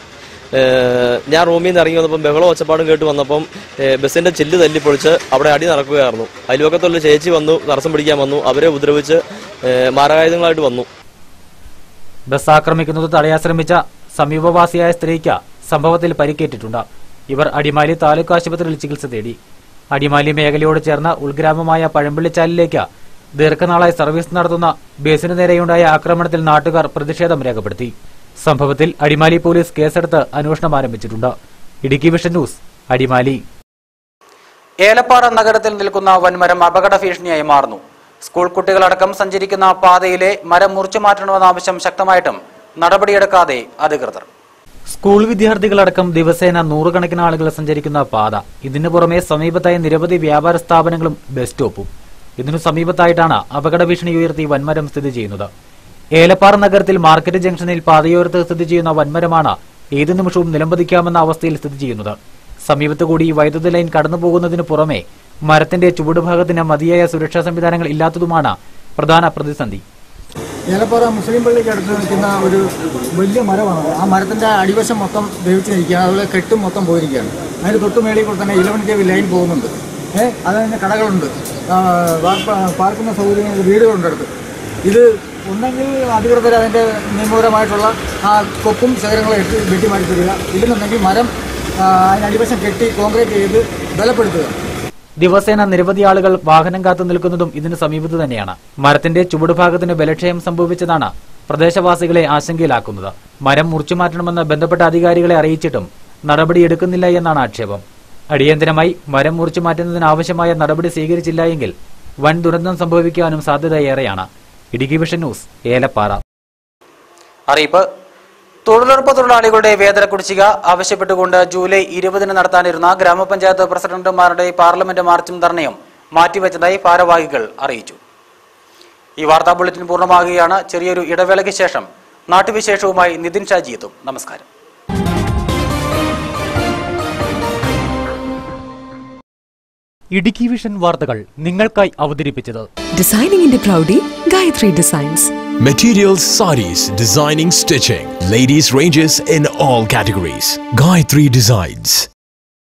ഞാൻ റൂമിൽ നിന്ന് ഇറങ്ങി വന്നപ്പം ബഹളം ഒച്ചപ്പാടും കേട്ട് വന്നപ്പം ബസ്സിന്റെ ചില്ല് തല്ലിപ്പൊളിച്ച് അവിടെ അടി നടക്കുകയായിരുന്നു. അയൽവക്കത്തുള്ള ചേച്ചി വന്നു തടസ്സം പിടിക്കാൻ വന്നു അവരെ ഉപദ്രവിച്ച് മാരകായുധങ്ങളായിട്ട് വന്നു. ബസ് ആക്രമിക്കുന്നത് തടയാൻ ശ്രമിച്ച സമീപവാസിയായ സ്ത്രീക്ക് സംഭവത്തിൽ പരിക്കേറ്റിട്ടുണ്ട്. ഇവർ അടിമാലി താലൂക്ക് ആശുപത്രിയിൽ ചികിത്സ തേടി. അടിമാലി മേഖലയോട് ചേർന്ന ഉൾഗ്രാമമായ പഴമ്പള്ളിച്ചാലിലേക്ക് ദീർഘനാളായി സർവീസ് നടത്തുന്ന ബസിനു നേരെയുണ്ടായ ആക്രമണത്തിൽ നാട്ടുകാർ പ്രതിഷേധം രേഖപ്പെടുത്തി. സംഭവത്തിൽ അടിമാലി പോലീസ് കേസെടുത്ത് അന്വേഷണം ആരംഭിച്ചിട്ടുണ്ട്. Idukki vision news Adimali. Elappara നഗരത്തിൽ നിൽക്കുന്ന വൻമരം അപകട ഭീഷണിയായി മാറുന്നു. സ്കൂൾ കുട്ടികളടക്കം സഞ്ചരിക്കുന്ന പാതയിലെ മരം മുറിച്ചു മാറ്റണമെന്ന ആവശ്യം ശക്തമായിട്ടും നടപടിയെടുക്കാതെ അധികൃതർ. സ്കൂൾ വിദ്യാർത്ഥികളടക്കം ദിവസേന നൂറുകണക്കിന് ആളുകൾ സഞ്ചരിക്കുന്ന പാത. ഇതിനു പുറമെ സമീപത്തായി നിരവധി വ്യാപാര സ്ഥാപനങ്ങളും ബസ് സ്റ്റോപ്പും. ഇതിനു സമീപത്തായിട്ടാണ് അപകട ഭീഷണി ഉയർത്തി വൻമരം സ്ഥിതി ചെയ്യുന്നത്. ഏലപ്പാറ നഗരത്തിൽ മാർക്കറ്റ് ജംഗ്ഷനിൽ പാതയോരത്ത് സ്ഥിതി ചെയ്യുന്ന വൻമരമാണ് ഏതു നിമിഷവും നിലംപതിക്കാമെന്ന അവസ്ഥയിൽ സ്ഥിതി ചെയ്യുന്നത്. സമീപത്ത് കൂടി വൈദ്യുതി ലൈൻ കടന്നുപോകുന്നതിന് പുറമെ മരത്തിന്റെ ചുവടുഭാഗത്തിന് മതിയായ സുരക്ഷാ സംവിധാനങ്ങൾ ഇല്ലാത്തതുമാണ് പ്രധാന പ്രതിസന്ധി. ഏലപ്പാറ മുസ്ലിം പള്ളിക്ക് അടുത്ത് നിൽക്കുന്ന ഒരു വലിയ മരമാണ്. ആ മരത്തിന്റെ അടിവശം മൊത്തം ദേവിച്ചിരിക്കുകയാണ് അതുപോലെ കെട്ടും മൊത്തം പോയിരിക്കുകയാണ്. അതിന് തൊട്ട് കൂടെ തന്നെ ഇലവൻ കെ ലൈൻ പോകുന്നുണ്ട്. ഏഹ് അതിന് കടകളുണ്ട്. പാർക്കുന്ന സൗകര്യങ്ങൾ വീടുകളുണ്ട് അടുത്ത്. ഇത് ഒന്നെങ്കിൽ അധികൃതർ അതിന്റെ നിയമപരമായിട്ടുള്ള ആ കൊപ്പും ശേഖരങ്ങളും ഇട്ട് വെട്ടി മാറ്റി തരിക ഇല്ലെന്നുണ്ടെങ്കിൽ മരം അതിനടിവശം കെട്ടി കോൺക്രീറ്റ് ചെയ്ത് ബലപ്പെടുത്തുക. ദിവസേന നിരവധി ആളുകൾ വാഹനം കാത്തു നിൽക്കുന്നതും ഇതിന് സമീപത്ത് തന്നെയാണ്. മരത്തിന്റെ ചുവടുഭാഗത്തിന് ബലക്ഷയം സംഭവിച്ചതാണ് പ്രദേശവാസികളെ ആശങ്കയിലാക്കുന്നത്. മരം മുറിച്ചുമാറ്റണമെന്ന് ബന്ധപ്പെട്ട അധികാരികളെ അറിയിച്ചിട്ടും നടപടിയെടുക്കുന്നില്ല എന്നാണ് ആക്ഷേപം. അടിയന്തരമായി മരം മുറിച്ചു മാറ്റുന്നതിനാവശ്യമായ നടപടി സ്വീകരിച്ചില്ല എങ്കിൽ വൻ ദുരന്തം സംഭവിക്കാനും സാധ്യതയേറെയാണ്. Idukki vision news Elappara. അറിയിപ്പ്. തൊഴിലുറപ്പ് തൊഴിലാളികളുടെ വേതന കുടിശ്ശിക ആവശ്യപ്പെട്ടുകൊണ്ട് ജൂലൈ ഇരുപതിന് നടത്താനിരുന്ന ഗ്രാമപഞ്ചായത്ത് പ്രസിഡന്റുമാരുടെ പാർലമെന്റ് മാർച്ചും ധർണയും മാറ്റിവെച്ചതായി ഭാരവാഹികൾ അറിയിച്ചു. ഈ വാർത്താ ബുള്ളറ്റിൻ പൂർണമാകുകയാണ്. ചെറിയൊരു ഇടവേളയ്ക്ക് ശേഷം നാട്ടുവിശേഷവുമായി നിതിൻ ഷാജി എത്തും. നമസ്കാരം. ഇടുക്കി വിഷൻ വാർത്തകൾ നിങ്ങൾക്കായി അവതരിപ്പിച്ചത് ഡിസൈനിങ്ങിന്റെ പ്രൗഢി Gayathri designs Materials sarees, designing stitching. Ladies ranges in all categories. Gayatri Designs.